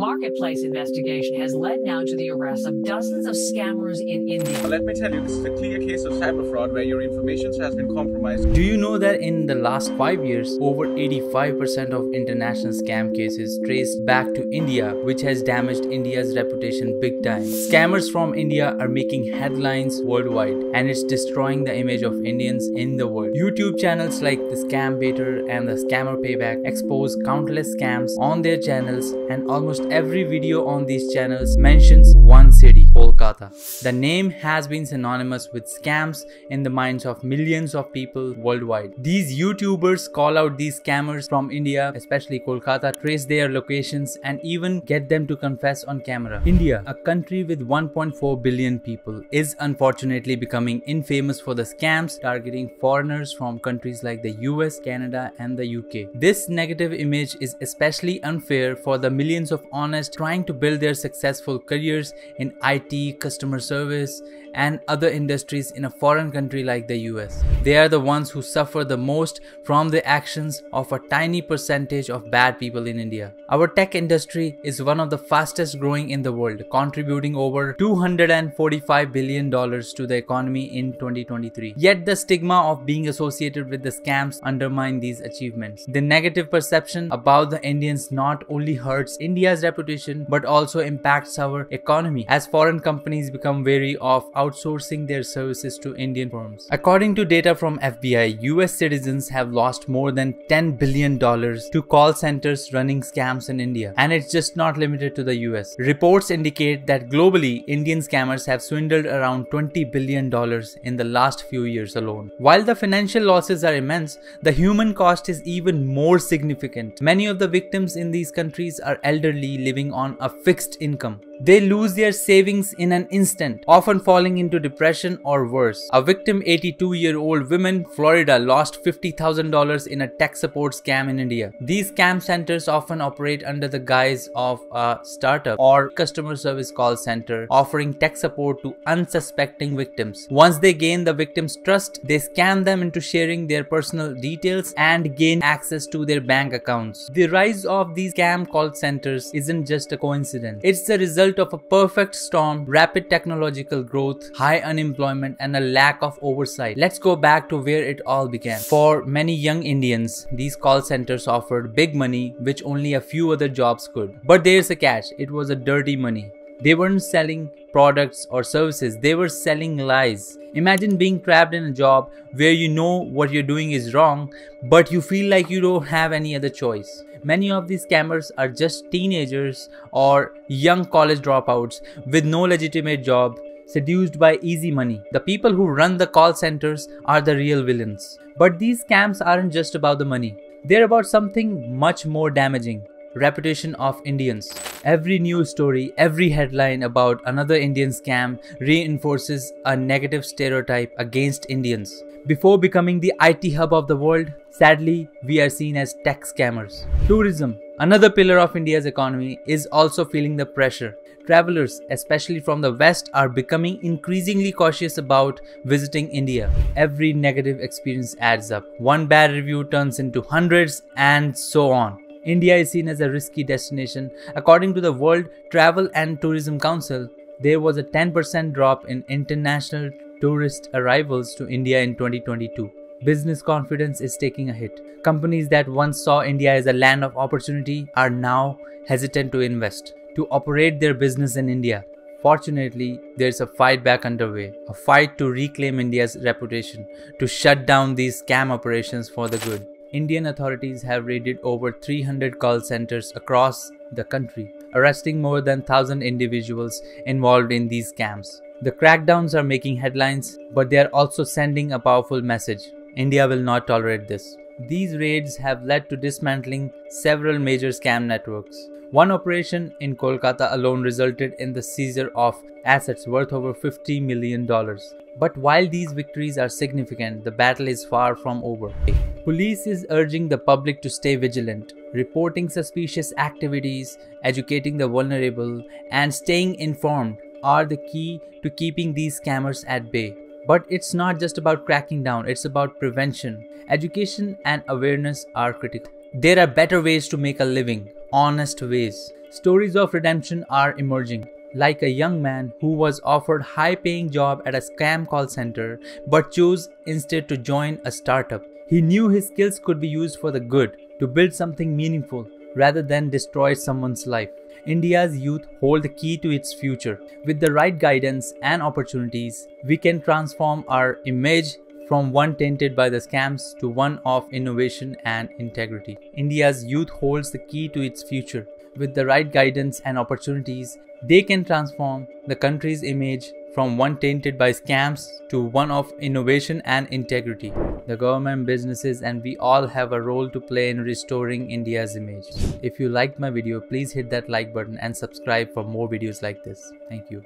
marketplace investigation has led now to the arrest of dozens of scammers in India. Let me tell you, this is a clear case of cyber fraud where your information has been compromised. Do you know that in the last 5 years, over 85% of international scam cases traced back to India, which has damaged India's reputation big time. Scammers from India are making headlines worldwide and it's destroying the image of Indians in the world. YouTube channels like the Scam Baiter and the Scammer Payback expose countless scams on their channels and almost every video on these channels mentions one city, Kolkata. The name has been synonymous with scams in the minds of millions of people worldwide. These YouTubers call out these scammers from India, especially Kolkata, trace their locations and even get them to confess on camera. India, a country with 1.4 billion people, is unfortunately becoming infamous for the scams targeting foreigners from countries like the US, Canada and the UK. This negative image is especially unfair for the millions of honest trying to build their successful careers in IT, customer service, and other industries in a foreign country like the US. They are the ones who suffer the most from the actions of a tiny percentage of bad people in India. Our tech industry is one of the fastest growing in the world, contributing over $245 billion to the economy in 2023. Yet the stigma of being associated with the scams undermine these achievements. The negative perception about the Indians not only hurts India's reputation but also impacts our economy as foreign companies become wary of outsourcing their services to Indian firms. According to data from FBI, US citizens have lost more than $10 billion to call centers running scams in India. And it's just not limited to the US. Reports indicate that globally, Indian scammers have swindled around $20 billion in the last few years alone. While the financial losses are immense, the human cost is even more significant. Many of the victims in these countries are elderly living on a fixed income. They lose their savings in an instant, often falling into depression or worse. A victim 82 year old woman, Florida, lost $50,000 in a tech support scam in India. These scam centers often operate under the guise of a startup or customer service call center, offering tech support to unsuspecting victims. Once they gain the victim's trust, they scam them into sharing their personal details and gain access to their bank accounts. The rise of these scam call centers isn't just a coincidence. It's the result of a perfect storm, rapid technological growth, high unemployment, and a lack of oversight. Let's go back to where it all began. For many young Indians, these call centers offered big money, which only a few other jobs could. But there's a catch it was a dirty money. They weren't selling products or services, they were selling lies. Imagine being trapped in a job where you know what you're doing is wrong, but you feel like you don't have any other choice. Many of these scammers are just teenagers or young college dropouts with no legitimate job, seduced by easy money. The people who run the call centers are the real villains. But these scams aren't just about the money. They're about something much more damaging reputation of Indians. Every news story, every headline about another Indian scam reinforces a negative stereotype against Indians. Before becoming the IT hub of the world, sadly, we are seen as tech scammers. Tourism, another pillar of India's economy, is also feeling the pressure. Travelers, especially from the West, are becoming increasingly cautious about visiting India. Every negative experience adds up. One bad review turns into hundreds, and so on. India is seen as a risky destination. According to the World Travel and Tourism Council, there was a 10% drop in international tourist arrivals to India in 2022. Business confidence is taking a hit. Companies that once saw India as a land of opportunity are now hesitant to invest, to operate their business in India. Fortunately, there's a fight back underway, a fight to reclaim India's reputation, to shut down these scam operations for the good. Indian authorities have raided over 300 call centers across the country, arresting more than 1000 individuals involved in these scams. The crackdowns are making headlines, but they are also sending a powerful message. India will not tolerate this. These raids have led to dismantling several major scam networks. One operation in Kolkata alone resulted in the seizure of assets worth over $50 million. But while these victories are significant, the battle is far from over. Police is urging the public to stay vigilant, reporting suspicious activities, educating the vulnerable, and staying informed are the key to keeping these scammers at bay. But it's not just about cracking down, it's about prevention. Education and awareness are critical. There are better ways to make a living. Honest ways. Stories of redemption are emerging like a young man who was offered a high paying job at a scam call center but chose instead to join a startup. He knew his skills could be used for the good, to build something meaningful rather than destroy someone's life. India's youth hold the key to its future. With the right guidance and opportunities, we can transform our image from one tainted by the scams to one of innovation and integrity. India's youth holds the key to its future. With the right guidance and opportunities, they can transform the country's image from one tainted by scams to one of innovation and integrity. The government, businesses and we all have a role to play in restoring India's image. If you liked my video, please hit that like button and subscribe for more videos like this. Thank you.